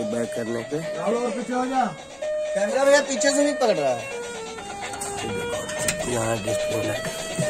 इसके बैक करने पे। पीछे हो जा कैमरा भैया पीछे से नहीं पकड़ रहा। है यहाँ डिस्प्ले